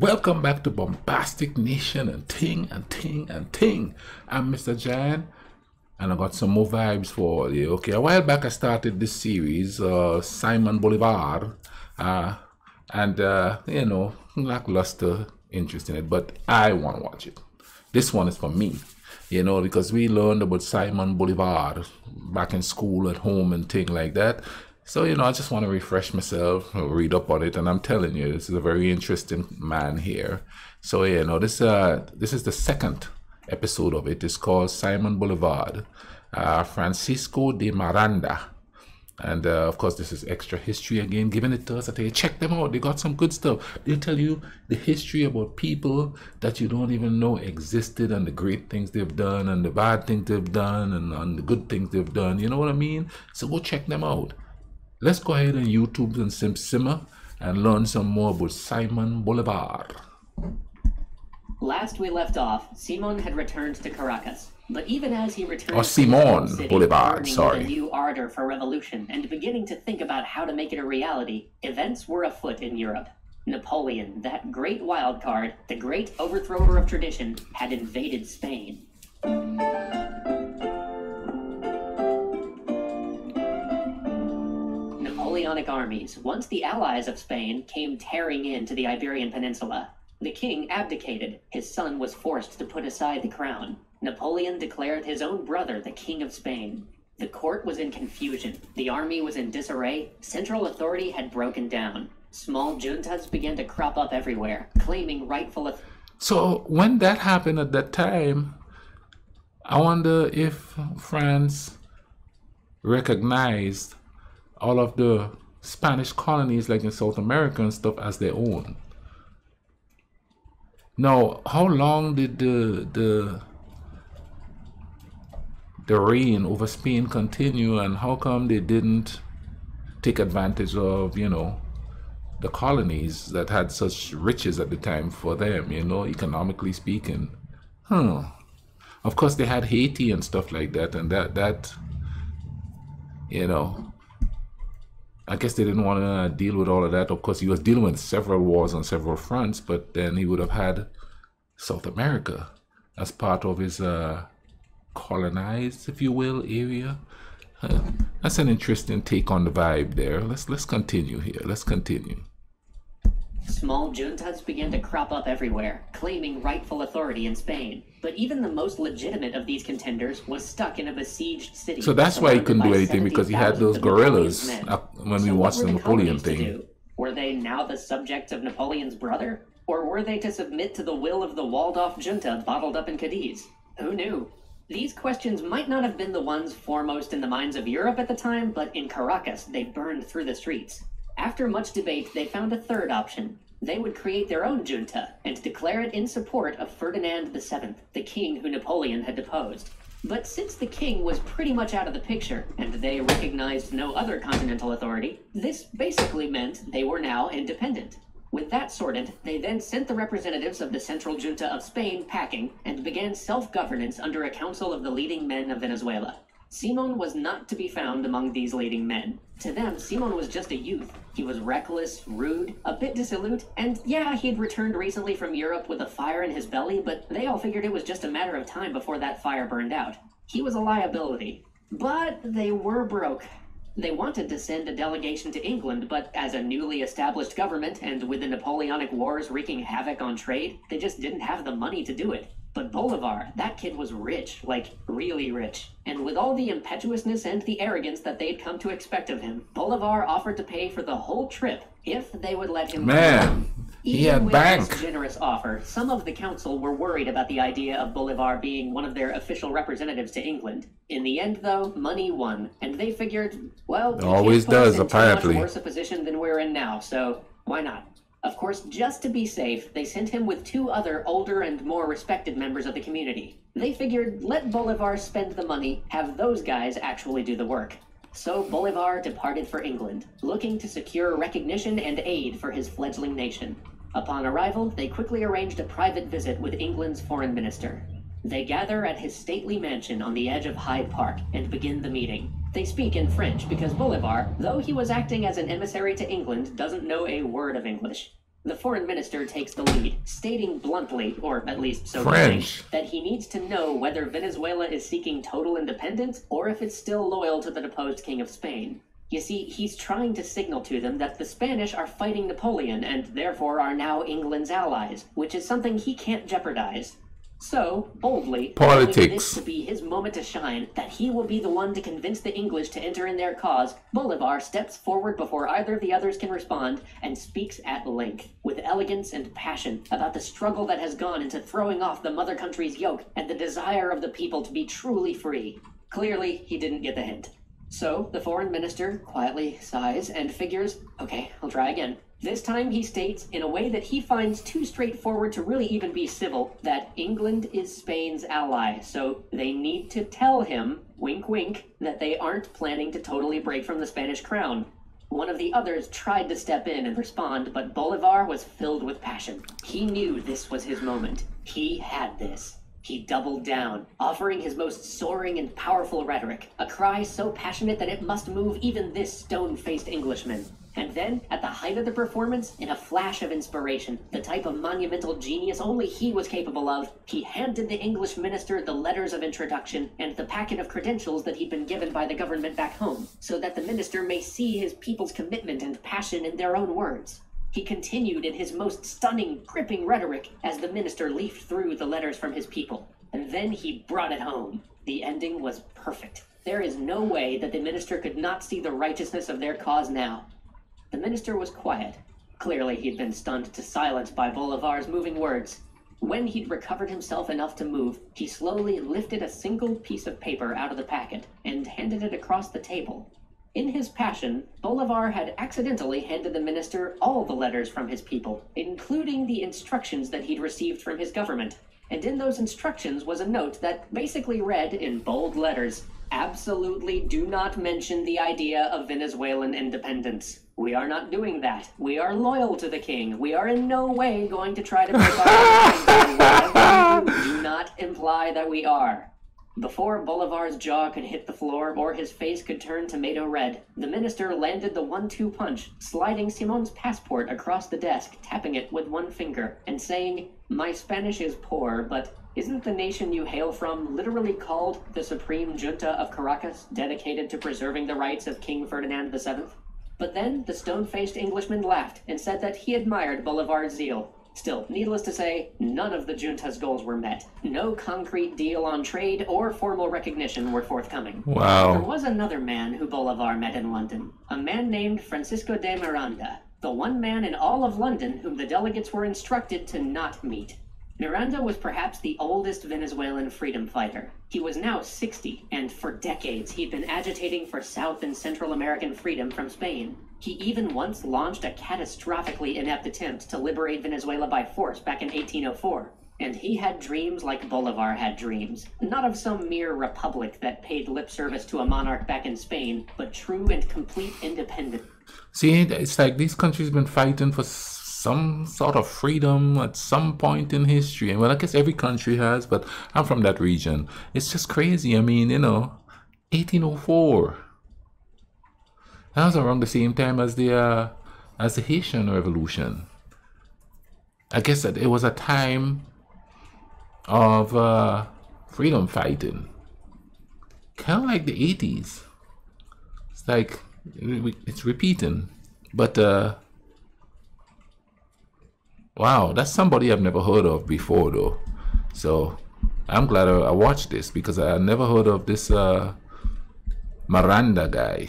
Welcome back to Bombastic Nation and Ting and Ting and Ting. I'm Mr. Giant and I got some more vibes for you. Okay, a while back I started this series, uh, Simon Bolivar, uh, and uh, you know, lackluster interest in it, but I want to watch it. This one is for me, you know, because we learned about Simon Bolivar back in school, at home, and thing like that. So, you know, I just want to refresh myself, read up on it, and I'm telling you, this is a very interesting man here. So, you know, this uh this is the second episode of it. It's called Simon Bolivar, uh, Francisco de Miranda. And uh, of course, this is extra history again, giving it to us. I tell you, check them out. They got some good stuff. They tell you the history about people that you don't even know existed and the great things they've done and the bad things they've done and, and the good things they've done. You know what I mean? So go check them out. Let's go ahead and YouTube and Sim Simmer and learn some more about Simon Bolivar. Last we left off, Simon had returned to Caracas. But even as he returned Oh, to his Simon home city, Bolivar, sorry. a new ardor for revolution and beginning to think about how to make it a reality, events were afoot in Europe. Napoleon, that great wild card, the great overthrower of tradition, had invaded Spain. Armies, once the allies of Spain, came tearing into the Iberian Peninsula. The king abdicated. His son was forced to put aside the crown. Napoleon declared his own brother the king of Spain. The court was in confusion. The army was in disarray. Central authority had broken down. Small juntas began to crop up everywhere, claiming rightful authority. So when that happened at that time, I wonder if France recognized all of the Spanish colonies, like in South America and stuff, as their own. Now, how long did the the the reign over Spain continue, and how come they didn't take advantage of, you know, the colonies that had such riches at the time for them, you know, economically speaking. Huh. Of course, they had Haiti and stuff like that, and that that, you know, I guess they didn't want to deal with all of that. Of course, he was dealing with several wars on several fronts, but then he would have had South America as part of his uh, colonized, if you will, area. Huh. That's an interesting take on the vibe there. Let's let's continue here. Let's continue. Small juntas began to crop up everywhere, claiming rightful authority in Spain. But even the most legitimate of these contenders was stuck in a besieged city. So that's why he couldn't do anything because he had those guerrillas Napoleon's guerrillas men. up when we So what watched the Napoleon thing. Were they now the subjects of Napoleon's brother? Or were they to submit to the will of the walled off junta bottled up in Cadiz? Who knew? These questions might not have been the ones foremost in the minds of Europe at the time, but in Caracas they burned through the streets. After much debate, they found a third option. They would create their own junta and declare it in support of Ferdinand VII, the king who Napoleon had deposed. But since the king was pretty much out of the picture, and they recognized no other continental authority, this basically meant they were now independent. With that sorted, they then sent the representatives of the Central Junta of Spain packing and began self governance under a council of the leading men of Venezuela. Simon was not to be found among these leading men. To them, Simon was just a youth. He was reckless, rude, a bit dissolute, and yeah, he'd returned recently from Europe with a fire in his belly, but they all figured it was just a matter of time before that fire burned out. He was a liability. But they were broke. They wanted to send a delegation to England, but as a newly established government and with the Napoleonic Wars wreaking havoc on trade, they just didn't have the money to do it. But Bolivar, that kid was rich, like really rich. And with all the impetuousness and the arrogance that they'd come to expect of him, Bolivar offered to pay for the whole trip if they would let him. Man, Even had with bank. this generous offer, some of the council were worried about the idea of Bolivar being one of their official representatives to England. In the end, though, money won, and they figured, well, he Always can't put us does, apparently. Much worse a position than we're in now, so why not? Of course, just to be safe, they sent him with two other older and more respected members of the community. They figured, let Bolivar spend the money, have those guys actually do the work. So Bolivar departed for England, looking to secure recognition and aid for his fledgling nation. Upon arrival, they quickly arranged a private visit with England's foreign minister. They gather at his stately mansion on the edge of Hyde Park and begin the meeting. They speak in French because Bolivar, though he was acting as an emissary to England, doesn't know a word of English. The foreign minister takes the lead, stating bluntly, or at least so French. that he needs to know whether Venezuela is seeking total independence or if it's still loyal to the deposed King of Spain. You see, he's trying to signal to them that the Spanish are fighting Napoleon and therefore are now England's allies, which is something he can't jeopardize. So, boldly, Politics. this to be his moment to shine, that he will be the one to convince the English to enter in their cause, Bolivar steps forward before either of the others can respond and speaks at length, with elegance and passion, about the struggle that has gone into throwing off the mother country's yoke and the desire of the people to be truly free. Clearly, he didn't get the hint. So, the foreign minister quietly sighs and figures, okay, I'll try again. This time he states, in a way that he finds too straightforward to really even be civil, that England is Spain's ally, so they need to tell him, wink wink, that they aren't planning to totally break from the Spanish crown. One of the others tried to step in and respond, but Bolivar was filled with passion. He knew this was his moment. He had this. He doubled down, offering his most soaring and powerful rhetoric, a cry so passionate that it must move even this stone faced Englishman. And then, at the height of the performance, in a flash of inspiration, the type of monumental genius only he was capable of, he handed the English minister the letters of introduction and the packet of credentials that he'd been given by the government back home, so that the minister may see his people's commitment and passion in their own words. He continued in his most stunning, gripping rhetoric as the minister leafed through the letters from his people. And then he brought it home. The ending was perfect. There is no way that the minister could not see the righteousness of their cause now. The minister was quiet. Clearly, he'd been stunned to silence by Bolivar's moving words. When he'd recovered himself enough to move, he slowly lifted a single piece of paper out of the packet and handed it across the table. In his passion, Bolivar had accidentally handed the minister all the letters from his people, including the instructions that he'd received from his government. And in those instructions was a note that basically read in bold letters Absolutely do not mention the idea of Venezuelan independence. We are not doing that. We are loyal to the king. We are in no way going to try to break our own Whatever do, do not imply that we are. Before Bolivar's jaw could hit the floor or his face could turn tomato red, the minister landed the one two punch, sliding Simon's passport across the desk, tapping it with one finger, and saying, My Spanish is poor, but isn't the nation you hail from literally called the Supreme Junta of Caracas, dedicated to preserving the rights of King Ferdinand VII? But then the stone faced Englishman laughed and said that he admired Bolivar's zeal. Still, needless to say, none of the junta's goals were met. No concrete deal on trade or formal recognition were forthcoming. Wow. There was another man who Bolivar met in London, a man named Francisco de Miranda, the one man in all of London whom the delegates were instructed to not meet. Miranda was perhaps the oldest Venezuelan freedom fighter. He was now 60, and for decades he'd been agitating for South and Central American freedom from Spain. He even once launched a catastrophically inept attempt to liberate Venezuela by force back in 1804. And he had dreams like Bolivar had dreams. Not of some mere republic that paid lip service to a monarch back in Spain, but true and complete independence. See, it's like these countries been fighting for some sort of freedom at some point in history. And well, I guess every country has, but I'm from that region. It's just crazy. I mean, you know, 1804. That was around the same time as the uh, as the Haitian Revolution. I guess that it was a time of uh, freedom fighting, kind of like the 80s. It's like it's repeating, but uh, wow, that's somebody I've never heard of before, though. So I'm glad I I watched this because I never heard of this uh, Miranda guy.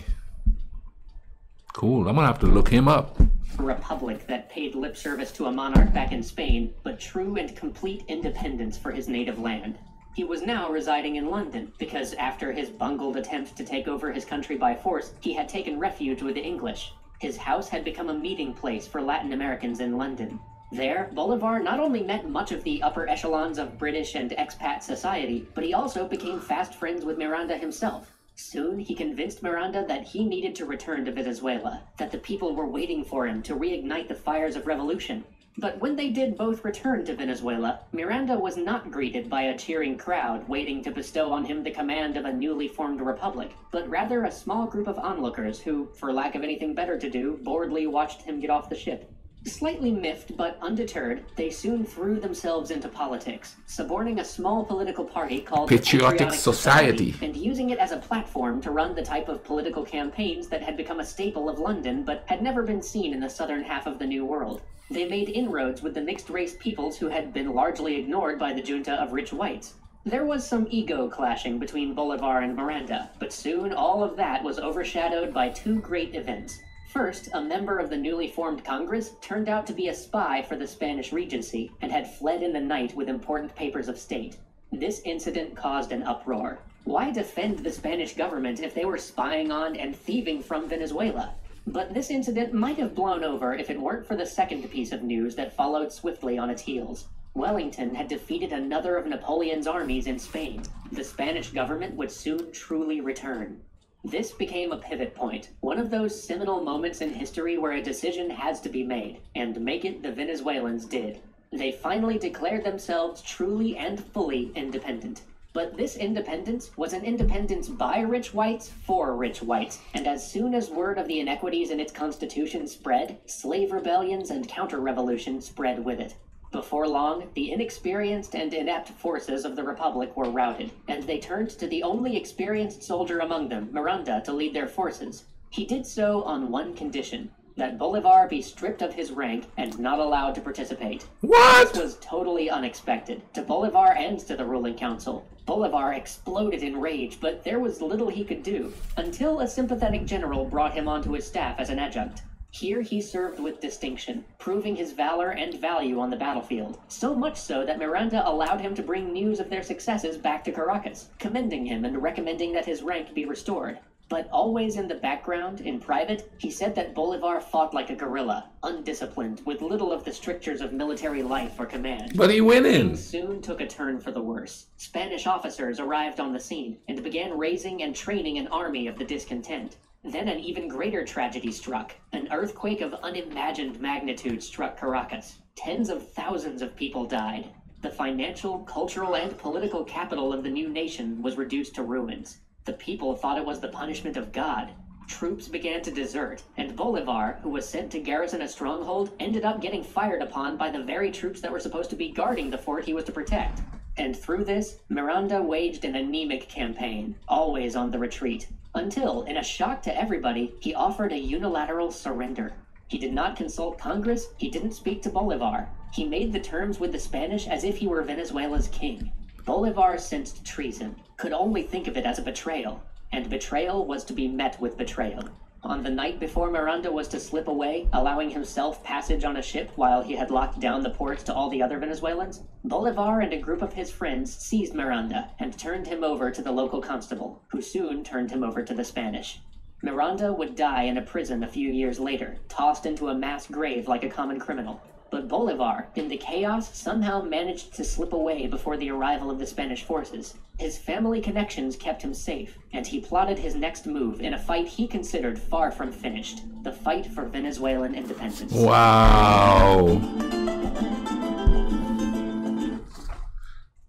Cool. I'm gonna have to look him up. A republic that paid lip service to a monarch back in Spain, but true and complete independence for his native land. He was now residing in London because after his bungled attempt to take over his country by force, he had taken refuge with the English. His house had become a meeting place for Latin Americans in London. There, Bolivar not only met much of the upper echelons of British and expat society, but he also became fast friends with Miranda himself. Soon, he convinced Miranda that he needed to return to Venezuela, that the people were waiting for him to reignite the fires of revolution. But when they did both return to Venezuela, Miranda was not greeted by a cheering crowd waiting to bestow on him the command of a newly formed republic, but rather a small group of onlookers who, for lack of anything better to do, boredly watched him get off the ship. Slightly miffed but undeterred, they soon threw themselves into politics, suborning a small political party called the Patriotic Society. and using it as a platform to run the type of political campaigns that had become a staple of London but had never been seen in the southern half of the New World. They made inroads with the mixed race peoples who had been largely ignored by the junta of rich whites. There was some ego clashing between Bolivar and Miranda, but soon all of that was overshadowed by two great events. First, a member of the newly formed Congress turned out to be a spy for the Spanish Regency and had fled in the night with important papers of state. This incident caused an uproar. Why defend the Spanish government if they were spying on and thieving from Venezuela? But this incident might have blown over if it weren't for the second piece of news that followed swiftly on its heels. Wellington had defeated another of Napoleon's armies in Spain. The Spanish government would soon truly return. This became a pivot point, one of those seminal moments in history where a decision has to be made, and make it the Venezuelans did. They finally declared themselves truly and fully independent. But this independence was an independence by rich whites for rich whites, and as soon as word of the inequities in its constitution spread, slave rebellions and counter revolution spread with it. Before long, the inexperienced and inept forces of the Republic were routed, and they turned to the only experienced soldier among them, Miranda, to lead their forces. He did so on one condition that Bolivar be stripped of his rank and not allowed to participate. What? This was totally unexpected to Bolivar and to the ruling council. Bolivar exploded in rage, but there was little he could do until a sympathetic general brought him onto his staff as an adjunct. Here he served with distinction, proving his valor and value on the battlefield. So much so that Miranda allowed him to bring news of their successes back to Caracas, commending him and recommending that his rank be restored. But always in the background, in private, he said that Bolivar fought like a guerrilla, undisciplined, with little of the strictures of military life or command. But he winning. Things soon took a turn for the worse. Spanish officers arrived on the scene and began raising and training an army of the discontent. Then an even greater tragedy struck. An earthquake of unimagined magnitude struck Caracas. Tens of thousands of people died. The financial, cultural, and political capital of the new nation was reduced to ruins. The people thought it was the punishment of God. Troops began to desert, and Bolivar, who was sent to garrison a stronghold, ended up getting fired upon by the very troops that were supposed to be guarding the fort he was to protect. And through this, Miranda waged an anemic campaign, always on the retreat, until, in a shock to everybody, he offered a unilateral surrender. He did not consult Congress, he didn't speak to Bolivar. He made the terms with the Spanish as if he were Venezuela's king. Bolivar sensed treason, could only think of it as a betrayal, and betrayal was to be met with betrayal. On the night before Miranda was to slip away, allowing himself passage on a ship while he had locked down the ports to all the other Venezuelans, Bolivar and a group of his friends seized Miranda and turned him over to the local constable, who soon turned him over to the Spanish. Miranda would die in a prison a few years later, tossed into a mass grave like a common criminal. But Bolivar, in the chaos, somehow managed to slip away before the arrival of the Spanish forces. His family connections kept him safe, and he plotted his next move in a fight he considered far from finished the fight for Venezuelan independence. Wow.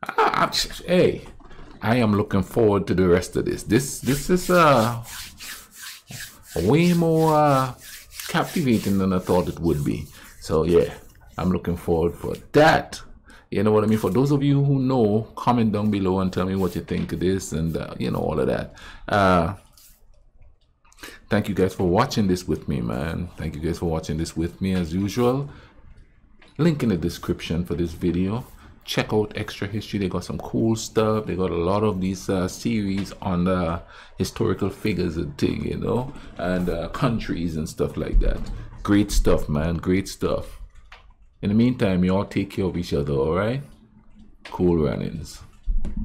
Ah, hey, I am looking forward to the rest of this. This this is uh way more uh, captivating than I thought it would be. So yeah, I'm looking forward for that. You know what I mean? For those of you who know, comment down below and tell me what you think of this and uh, you know all of that. Uh, thank you guys for watching this with me, man. Thank you guys for watching this with me as usual. Link in the description for this video check out extra history they got some cool stuff they got a lot of these uh, series on the historical figures and thing you know and uh, countries and stuff like that great stuff man great stuff in the meantime y'all take care of each other all right? Cool runnings